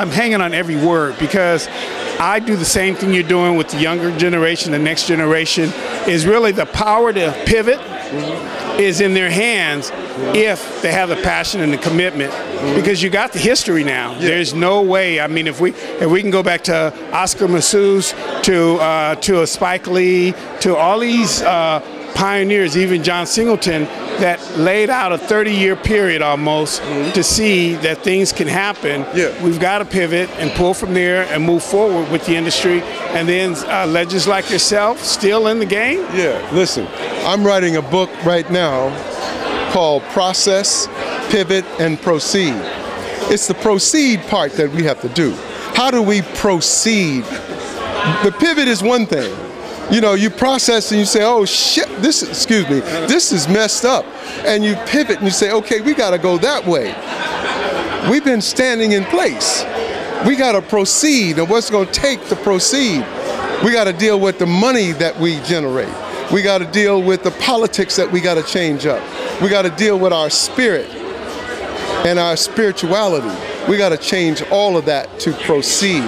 I'm hanging on every word because I do the same thing you're doing with the younger generation, the next generation, is really the power to pivot is in their hands if they have the passion and the commitment. Because you got the history now. Yeah. There's no way. I mean, if we if we can go back to Oscar Micheaux, to uh, to a Spike Lee, to all these uh, pioneers, even John Singleton, that laid out a 30 year period almost mm-hmm. to see that things can happen. Yeah. We've got to pivot and pull from there and move forward with the industry. And then uh, legends like yourself still in the game? Yeah, listen, I'm writing a book right now called Process, Pivot, and Proceed. It's the proceed part that we have to do. How do we proceed? The pivot is one thing you know, you process and you say, oh shit, this, excuse me, this is messed up. And you pivot and you say, okay, we got to go that way. We've been standing in place. We got to proceed, and what's to take to proceed? We got to deal with the money that we generate. We got to deal with the politics that we got to change up. We got to deal with our spirit and our spirituality. We got to change all of that to proceed.